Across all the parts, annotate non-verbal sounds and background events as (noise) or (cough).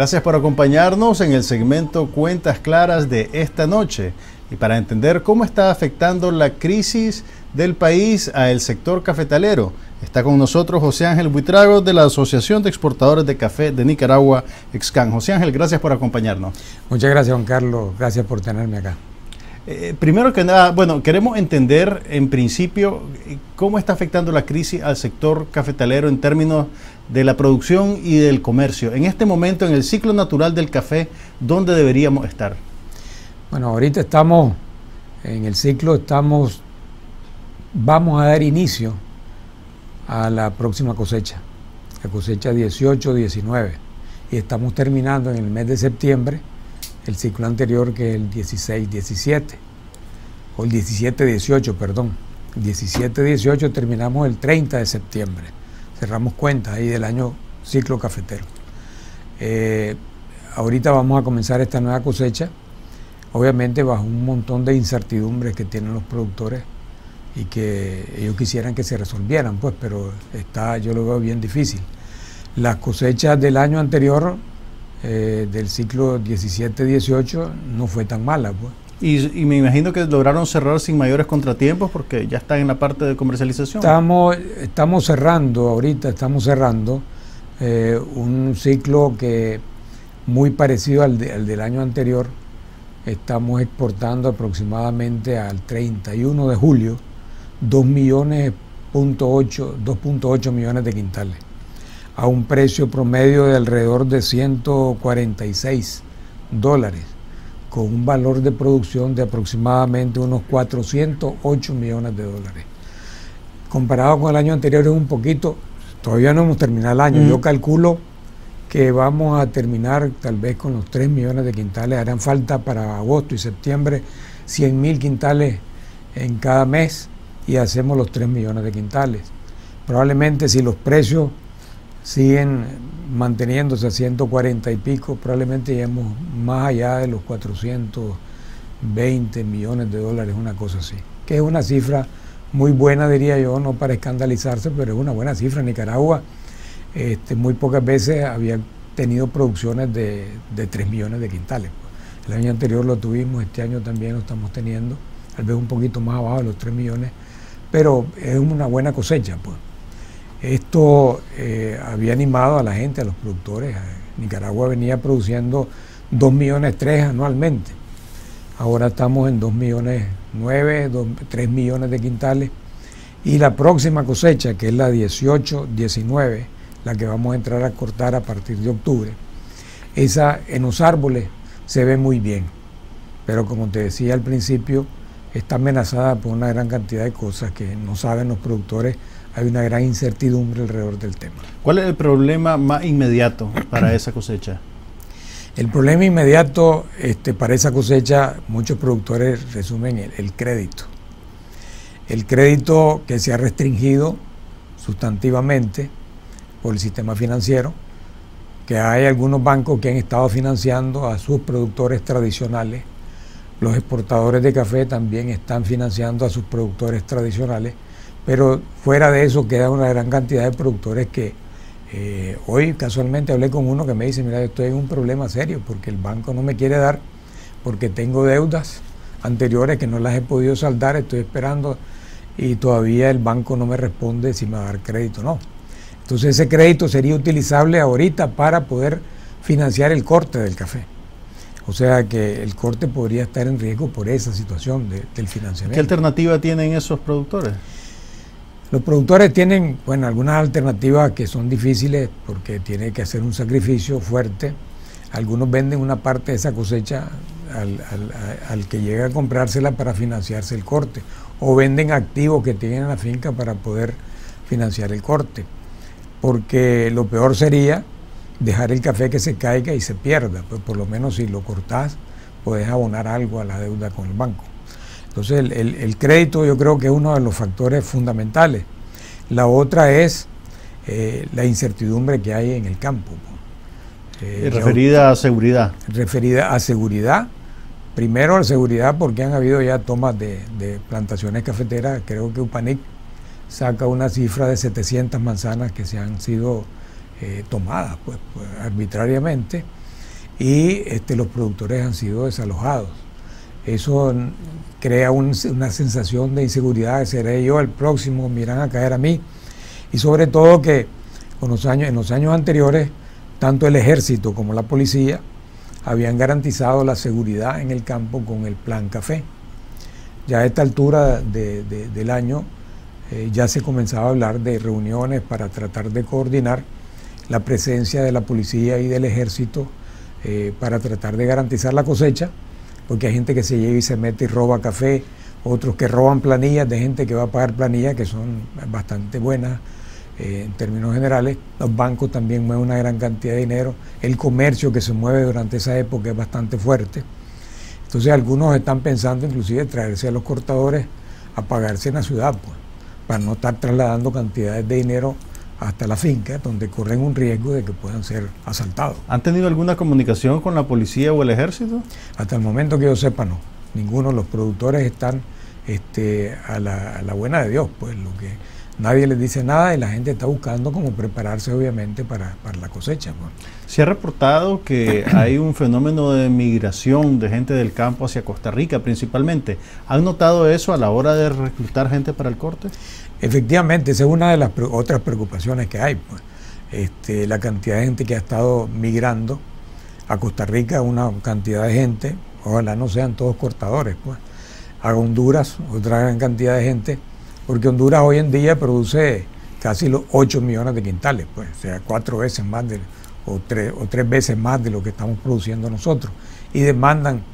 Gracias por acompañarnos en el segmento Cuentas Claras de esta noche y para entender cómo está afectando la crisis del país al sector cafetalero. Está con nosotros José Ángel Buitrago de la Asociación de Exportadores de Café de Nicaragua, Excan. José Ángel, gracias por acompañarnos. Muchas gracias, Juan Carlos. Gracias por tenerme acá. Eh, primero que nada, bueno, queremos entender en principio cómo está afectando la crisis al sector cafetalero en términos de la producción y del comercio. En este momento, en el ciclo natural del café, ¿dónde deberíamos estar? Bueno, ahorita estamos en el ciclo, estamos, vamos a dar inicio a la próxima cosecha, la cosecha 18-19, y estamos terminando en el mes de septiembre el ciclo anterior que es el 16-17, o el 17-18, perdón. 17-18 terminamos el 30 de septiembre. Cerramos cuentas ahí del año ciclo cafetero. Eh, ahorita vamos a comenzar esta nueva cosecha, obviamente bajo un montón de incertidumbres que tienen los productores y que ellos quisieran que se resolvieran, pues, pero está, yo lo veo bien difícil. Las cosechas del año anterior eh, del ciclo 17-18 no fue tan mala. Pues. Y, me imagino que lograron cerrar sin mayores contratiempos porque ya están en la parte de comercialización. Estamos, estamos cerrando, ahorita estamos cerrando eh, un ciclo que muy parecido al, al, del año anterior. Estamos exportando aproximadamente al 31 de julio 2 millones, 2.8 millones de quintales a un precio promedio de alrededor de 146 dólares, con un valor de producción de aproximadamente unos 408 millones de dólares. Comparado con el año anterior es un poquito, todavía no hemos terminado el año, yo calculo que vamos a terminar tal vez con los 3 millones de quintales, harán falta para agosto y septiembre 100 mil quintales en cada mes y hacemos los 3 millones de quintales. Probablemente si los precios siguen manteniéndose a 140 y pico, probablemente lleguemos más allá de los 420 millones de dólares, una cosa así, que es una cifra muy buena, diría yo, no para escandalizarse, pero es una buena cifra. Nicaragua este, muy pocas veces había tenido producciones de, de 3 millones de quintales. El año anterior lo tuvimos, este año también lo estamos teniendo, tal vez un poquito más abajo de los 3 millones, pero es una buena cosecha. pues. Esto eh, había animado a la gente, a los productores. Nicaragua venía produciendo 2 millones 3 anualmente. Ahora estamos en 2 millones 9, 3 millones de quintales. Y la próxima cosecha, que es la 18-19, la que vamos a entrar a cortar a partir de octubre, esa en los árboles se ve muy bien. Pero como te decía al principio, está amenazada por una gran cantidad de cosas que no saben los productores hay una gran incertidumbre alrededor del tema. ¿Cuál es el problema más inmediato para esa cosecha? El problema inmediato este, para esa cosecha, muchos productores resumen el, el crédito. El crédito que se ha restringido sustantivamente por el sistema financiero, que hay algunos bancos que han estado financiando a sus productores tradicionales, los exportadores de café también están financiando a sus productores tradicionales, pero fuera de eso queda una gran cantidad de productores que eh, hoy casualmente hablé con uno que me dice, mira, estoy en un problema serio porque el banco no me quiere dar, porque tengo deudas anteriores que no las he podido saldar, estoy esperando y todavía el banco no me responde si me va a dar crédito o no. Entonces ese crédito sería utilizable ahorita para poder financiar el corte del café. O sea que el corte podría estar en riesgo por esa situación del financiamiento. ¿Qué alternativa tienen esos productores? Los productores tienen, bueno, algunas alternativas que son difíciles porque tiene que hacer un sacrificio fuerte. Algunos venden una parte de esa cosecha al, que llega a comprársela para financiarse el corte. O venden activos que tienen en la finca para poder financiar el corte. Porque lo peor sería dejar el café que se caiga y se pierda. Pues por lo menos si lo cortás, puedes abonar algo a la deuda con el banco. Entonces el, crédito yo creo que es uno de los factores fundamentales. La otra es eh, la incertidumbre que hay en el campo. Eh, referida a seguridad. Referida a seguridad. Primero a seguridad porque han habido ya tomas de, plantaciones cafeteras. Creo que Upanic saca una cifra de 700 manzanas que se han sido eh, tomadas pues, pues, arbitrariamente. y este, los productores han sido desalojados. Eso crea una sensación de inseguridad, seré yo el próximo, miran a caer a mí. Y sobre todo que en los años anteriores, tanto el ejército como la policía habían garantizado la seguridad en el campo con el plan café. Ya a esta altura del año eh, ya se comenzaba a hablar de reuniones para tratar de coordinar la presencia de la policía y del ejército eh, para tratar de garantizar la cosecha, porque hay gente que se lleva y se mete y roba café, otros que roban planillas de gente que va a pagar planillas que son bastante buenas eh, en términos generales. Los bancos también mueven una gran cantidad de dinero, el comercio que se mueve durante esa época es bastante fuerte. Entonces algunos están pensando inclusive traerse a los cortadores a pagarse en la ciudad, pues, para no estar trasladando cantidades de dinero hasta la finca, donde corren un riesgo de que puedan ser asaltados. ¿Han tenido alguna comunicación con la policía o el ejército? Hasta el momento que yo sepa, no. Ninguno de los productores están este, a, la, buena de Dios, pues lo que nadie les dice nada y la gente está buscando cómo prepararse obviamente para, la cosecha. Pues. Se ha reportado que (coughs) hay un fenómeno de migración de gente del campo hacia Costa Rica principalmente. ¿Han notado eso a la hora de reclutar gente para el corte? Efectivamente, esa es una de las otras preocupaciones que hay. Pues. Este, la cantidad de gente que ha estado migrando a Costa Rica, una cantidad de gente, ojalá no sean todos cortadores, pues. A Honduras, otra gran cantidad de gente, porque Honduras hoy en día produce casi los 8 millones de quintales, pues, o sea, cuatro veces más de, o, tres, o tres veces más de lo que estamos produciendo nosotros, y demandan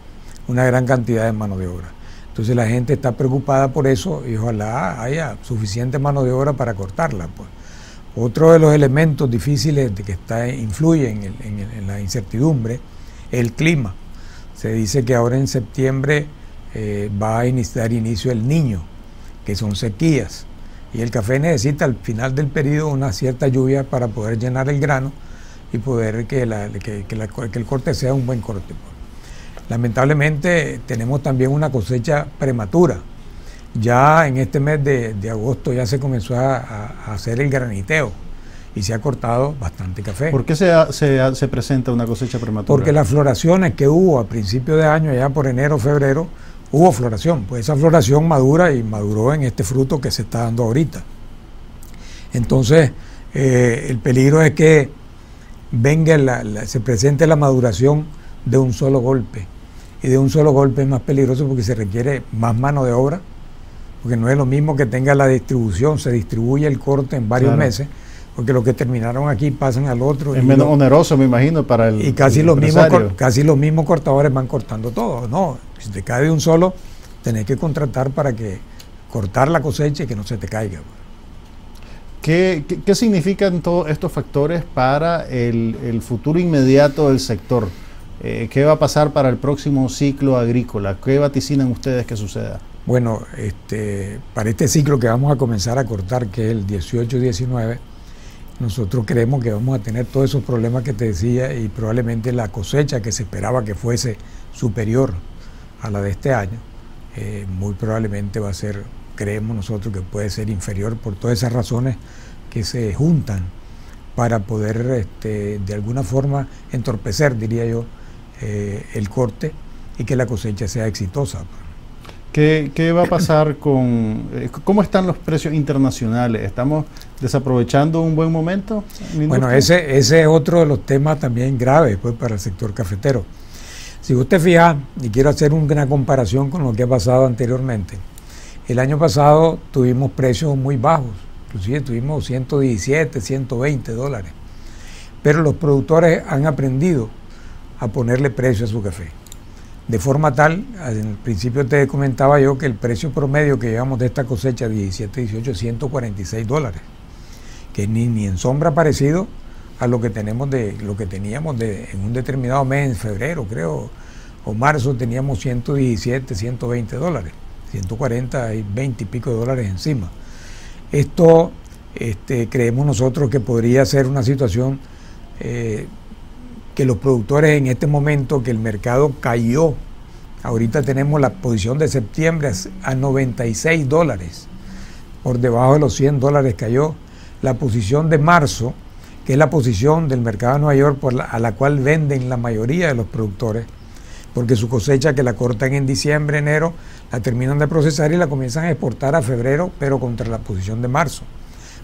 una gran cantidad de mano de obra. Entonces la gente está preocupada por eso y ojalá haya suficiente mano de obra para cortarla. Pues. Otro de los elementos difíciles que está, influye en, la incertidumbre es el clima. Se dice que ahora en septiembre eh, va a iniciar inicio el niño, que son sequías. Y el café necesita al final del periodo una cierta lluvia para poder llenar el grano y poder que, el corte sea un buen corte. Lamentablemente tenemos también una cosecha prematura. Ya en este mes de, agosto ya se comenzó a, hacer el graniteo y se ha cortado bastante café. ¿Por qué se, se, presenta una cosecha prematura? Porque las floraciones que hubo a principio de año, ya por enero, febrero, hubo floración. Pues esa floración madura y maduró en este fruto que se está dando ahorita. Entonces, eh, el peligro es que venga se presente la maduración de un solo golpe y de un solo golpe es más peligroso porque se requiere más mano de obra, porque no es lo mismo que tenga la distribución, se distribuye el corte en varios meses, porque los que terminaron aquí pasan al otro. Es menos oneroso, me imagino, para el. Y casi, los mismos, casi los mismos cortadores van cortando todo. No, si te cae de un solo, tenés que contratar para que cortar la cosecha y que no se te caiga. ¿Qué, qué, significan todos estos factores para el, el futuro inmediato del sector? Eh, ¿Qué va a pasar para el próximo ciclo agrícola? ¿Qué vaticinan ustedes que suceda? Bueno, este, para este ciclo que vamos a comenzar a cortar, que es el 18-19, nosotros creemos que vamos a tener todos esos problemas que te decía y probablemente la cosecha que se esperaba que fuese superior a la de este año, eh, muy probablemente va a ser, creemos nosotros que puede ser inferior por todas esas razones que se juntan para poder este, de alguna forma entorpecer, diría yo, eh, el corte y que la cosecha sea exitosa. ¿Qué, va a pasar con... Eh, ¿Cómo están los precios internacionales? ¿Estamos desaprovechando un buen momento? Bueno, ese, es otro de los temas también graves pues, para el sector cafetero. Si usted fija, y quiero hacer una comparación con lo que ha pasado anteriormente, el año pasado tuvimos precios muy bajos, inclusive tuvimos 117, 120 dólares, pero los productores han aprendido a ponerle precio a su café. De forma tal, en el principio te comentaba yo que el precio promedio que llevamos de esta cosecha 17, 18 es 146 dólares, que ni, ni en sombra parecido a lo que tenemos de lo que teníamos de, en un determinado mes, en febrero creo, o marzo teníamos 117, 120 dólares, 140 y 20 y pico de dólares encima. Esto este, creemos nosotros que podría ser una situación eh, que los productores en este momento, que el mercado cayó, ahorita tenemos la posición de septiembre a 96 dólares, por debajo de los 100 dólares cayó, la posición de marzo que es la posición del mercado de Nueva York a la cual venden la mayoría de los productores, porque su cosecha que la cortan en diciembre, enero, la terminan de procesar y la comienzan a exportar a febrero, pero contra la posición de marzo.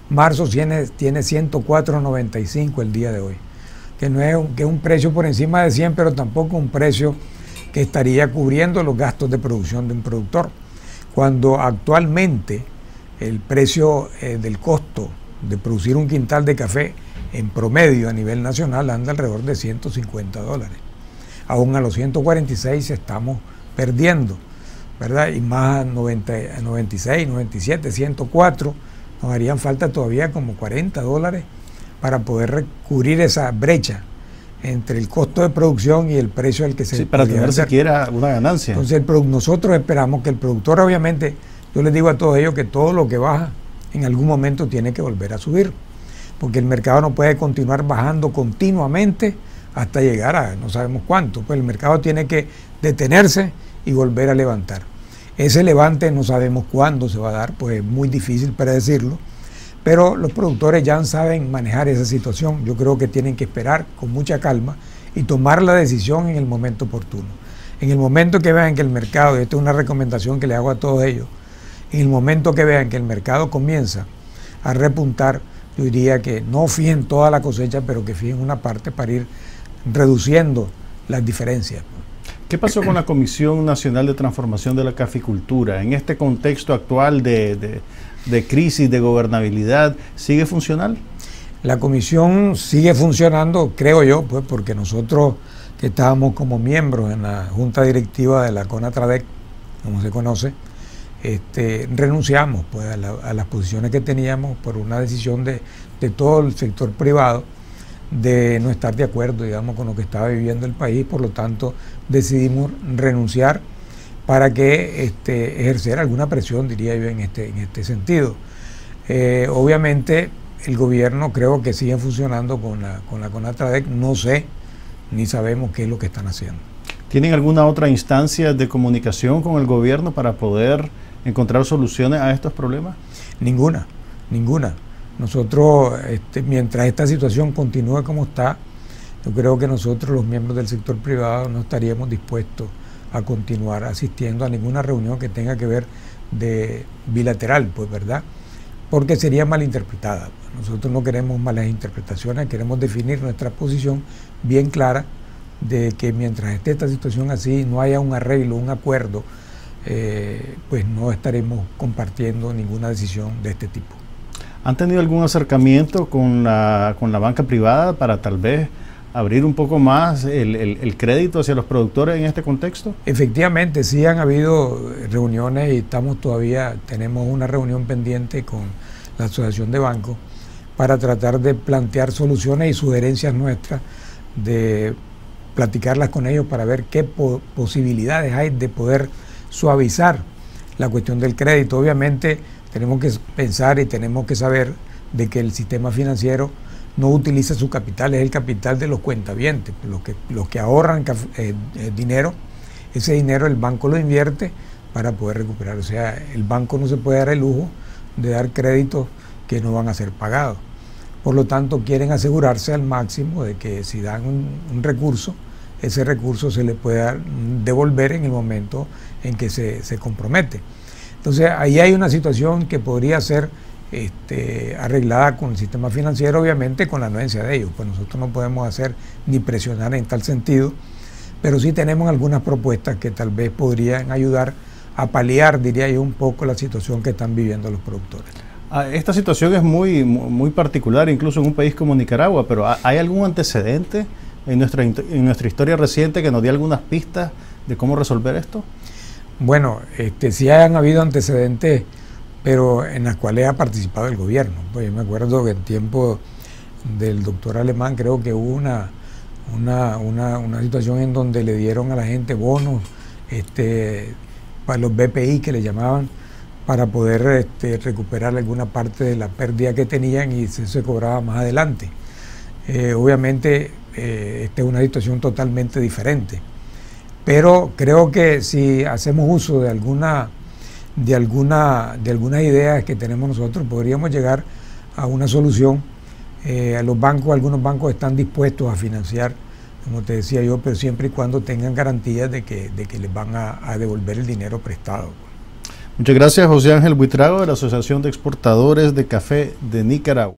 Marzo tiene, tiene 104.95 el día de hoy, que no es que un precio por encima de 100, pero tampoco un precio que estaría cubriendo los gastos de producción de un productor. Cuando actualmente el precio eh, del costo de producir un quintal de café en promedio a nivel nacional anda alrededor de 150 dólares. Aún a los 146 estamos perdiendo, ¿verdad? Y más a 96, 97, 104, nos harían falta todavía como 40 dólares para poder cubrir esa brecha entre el costo de producción y el precio al que se sí, para tener siquiera una ganancia. Entonces nosotros esperamos que el productor obviamente, yo les digo a todos ellos que todo lo que baja en algún momento tiene que volver a subir, porque el mercado no puede continuar bajando continuamente hasta llegar a no sabemos cuánto, pues el mercado tiene que detenerse y volver a levantar. Ese levante no sabemos cuándo se va a dar, pues es muy difícil predecirlo pero los productores ya saben manejar esa situación. Yo creo que tienen que esperar con mucha calma y tomar la decisión en el momento oportuno. En el momento que vean que el mercado, y esta es una recomendación que le hago a todos ellos, en el momento que vean que el mercado comienza a repuntar, yo diría que no fijen toda la cosecha, pero que fijen una parte para ir reduciendo las diferencias. ¿Qué pasó con la Comisión Nacional de Transformación de la Caficultura en este contexto actual de de crisis, de gobernabilidad, ¿sigue funcional? La comisión sigue funcionando, creo yo, pues porque nosotros que estábamos como miembros en la junta directiva de la CONATRADEC, como se conoce, este, renunciamos pues, a, las posiciones que teníamos por una decisión de, de, todo el sector privado de no estar de acuerdo, digamos, con lo que estaba viviendo el país, por lo tanto decidimos renunciar para que este, ejercer alguna presión, diría yo, en este, en este sentido. Eh, obviamente el gobierno creo que sigue funcionando con la, con la CONATRADEC, no sé ni sabemos qué es lo que están haciendo. ¿Tienen alguna otra instancia de comunicación con el gobierno para poder encontrar soluciones a estos problemas? Ninguna, ninguna. Nosotros, este, mientras esta situación continúe como está, yo creo que nosotros, los miembros del sector privado, no estaríamos dispuestos a continuar asistiendo a ninguna reunión que tenga que ver de bilateral, pues, ¿verdad? Porque sería malinterpretada. Nosotros no queremos malas interpretaciones, queremos definir nuestra posición bien clara de que mientras esté esta situación así, no haya un arreglo, un acuerdo, eh, pues no estaremos compartiendo ninguna decisión de este tipo. ¿Han tenido algún acercamiento con la, con la banca privada para tal vez abrir un poco más el, crédito hacia los productores en este contexto? Efectivamente, sí han habido reuniones y estamos todavía, tenemos una reunión pendiente con la Asociación de Bancos para tratar de plantear soluciones y sugerencias nuestras, de platicarlas con ellos para ver qué posibilidades hay de poder suavizar la cuestión del crédito. Obviamente tenemos que pensar y tenemos que saber de que el sistema financiero no utiliza su capital, es el capital de los cuentavientes, los que, los que ahorran eh, eh, dinero, ese dinero el banco lo invierte para poder recuperar. O sea, el banco no se puede dar el lujo de dar créditos que no van a ser pagados. Por lo tanto, quieren asegurarse al máximo de que si dan un, recurso, ese recurso se le pueda devolver en el momento en que se, se compromete. Entonces, ahí hay una situación que podría ser este, arreglada con el sistema financiero, obviamente con la anuencia de ellos. Pues nosotros no podemos hacer ni presionar en tal sentido, pero sí tenemos algunas propuestas que tal vez podrían ayudar a paliar, diría yo, un poco la situación que están viviendo los productores. Ah, esta situación es muy, muy particular, incluso en un país como Nicaragua, pero ¿hay algún antecedente en nuestra, en nuestra historia reciente que nos dé algunas pistas de cómo resolver esto? Bueno, este, sí han habido antecedentes pero en las cuales ha participado el gobierno. Pues yo me acuerdo que en tiempo del doctor Alemán creo que hubo una, una, situación en donde le dieron a la gente bonos este, para los BPI que le llamaban para poder este, recuperar alguna parte de la pérdida que tenían y eso se cobraba más adelante. Eh, obviamente eh, esta es una situación totalmente diferente, pero creo que si hacemos uso de alguna de, alguna, de algunas ideas que tenemos nosotros, podríamos llegar a una solución Eh, los bancos, algunos bancos están dispuestos a financiar, como te decía yo, pero siempre y cuando tengan garantías de que, de que les van a, a devolver el dinero prestado. Muchas gracias, José Ángel Buitrago, de la Asociación de Exportadores de Café de Nicaragua.